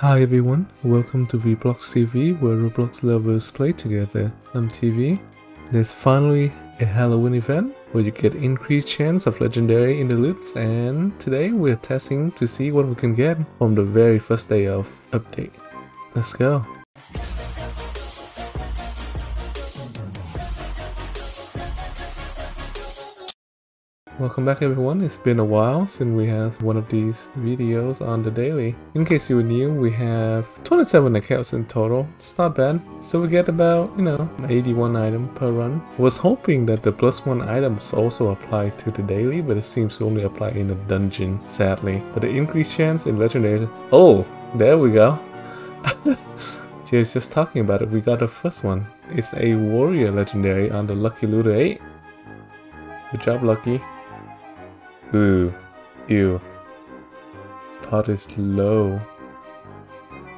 Hi everyone, welcome to vBlox TV where Roblox lovers play together. I'm TV. There's finally a Halloween event where you get increased chance of legendary in the loots and today we're testing to see what we can get from the very first day of update. Let's go. Welcome back everyone, it's been a while since we had one of these videos on the daily. In case you were new, we have 27 accounts in total, it's not bad. So we get about, you know, 81 item per run. Was hoping that the plus one items also apply to the daily, but it seems to only apply in the dungeon, sadly. But the increased chance in legendaries, oh, there we go. Just, just talking about it, we got the first one. It's a warrior legendary on the Lucky Looter 8. Good job, Lucky. Ooh. Ew. This part is low.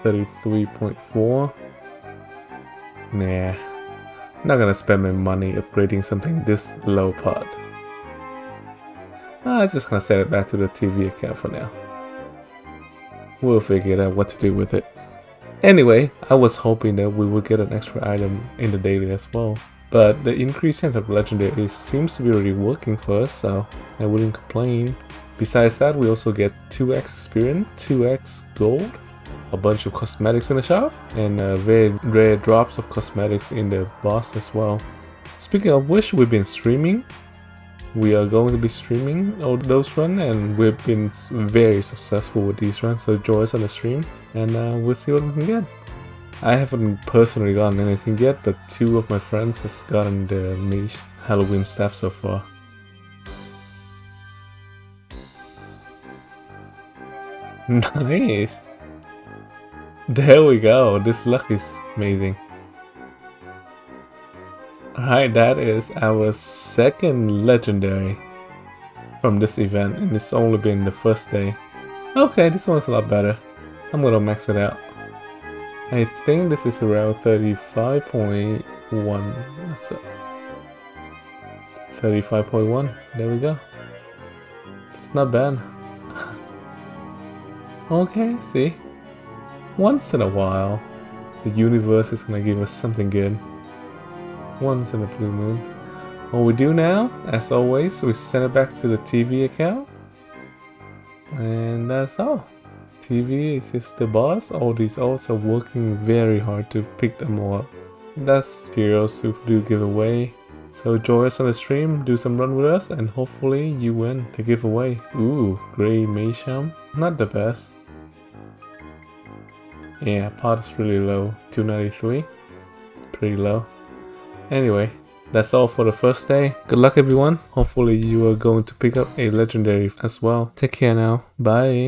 33.4. Nah. Not gonna spend my money upgrading something this low part. Ah, I'm just gonna set it back to the TV account for now. We'll figure out what to do with it. Anyway, I was hoping that we would get an extra item in the daily as well. But the increased chance of legendary seems to be already working for us, so I wouldn't complain. Besides that, we also get 2x experience, 2x gold, a bunch of cosmetics in the shop, and uh, very rare drops of cosmetics in the boss as well. Speaking of which, we've been streaming. We are going to be streaming all those runs, and we've been very successful with these runs, so join us on the stream, and uh, we'll see what we can get. I haven't personally gotten anything yet, but two of my friends has gotten the Mage Halloween stuff so far. Nice! There we go, this luck is amazing. Alright, that is our second legendary from this event, and it's only been the first day. Okay, this one's a lot better. I'm gonna max it out. I think this is around 35.1. 35.1. There we go. It's not bad. okay, see? Once in a while, the universe is gonna give us something good. Once in a blue moon. What we do now, as always, we send it back to the TV account. And that's all. TV is just the boss, all these also working very hard to pick them all up. That's heroes who do giveaway. So join us on the stream, do some run with us, and hopefully you win the giveaway. Ooh, Grey Masham. Not the best. Yeah, pot is really low. 293. Pretty low. Anyway, that's all for the first day. Good luck everyone. Hopefully you are going to pick up a legendary as well. Take care now. Bye.